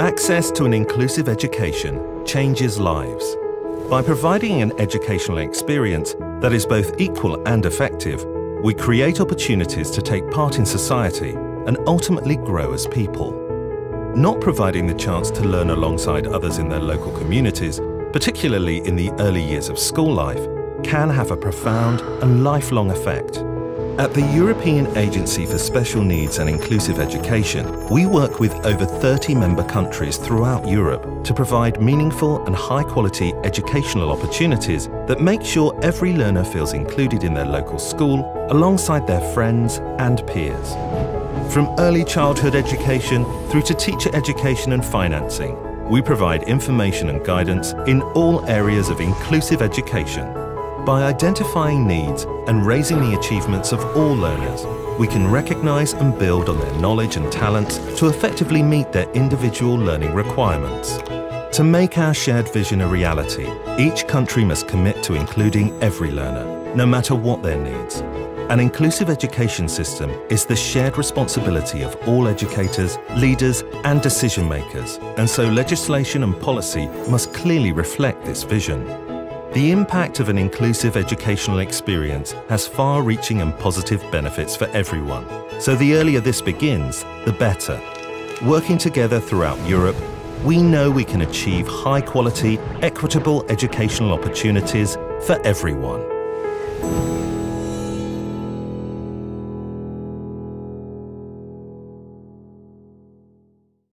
Access to an inclusive education changes lives. By providing an educational experience that is both equal and effective, we create opportunities to take part in society and ultimately grow as people. Not providing the chance to learn alongside others in their local communities, particularly in the early years of school life, can have a profound and lifelong effect. At the European Agency for Special Needs and Inclusive Education, we work with over 30 member countries throughout Europe to provide meaningful and high-quality educational opportunities that make sure every learner feels included in their local school alongside their friends and peers. From early childhood education through to teacher education and financing, we provide information and guidance in all areas of inclusive education by identifying needs and raising the achievements of all learners, we can recognise and build on their knowledge and talents to effectively meet their individual learning requirements. To make our shared vision a reality, each country must commit to including every learner, no matter what their needs. An inclusive education system is the shared responsibility of all educators, leaders and decision makers, and so legislation and policy must clearly reflect this vision. The impact of an inclusive educational experience has far-reaching and positive benefits for everyone. So the earlier this begins, the better. Working together throughout Europe, we know we can achieve high-quality, equitable educational opportunities for everyone.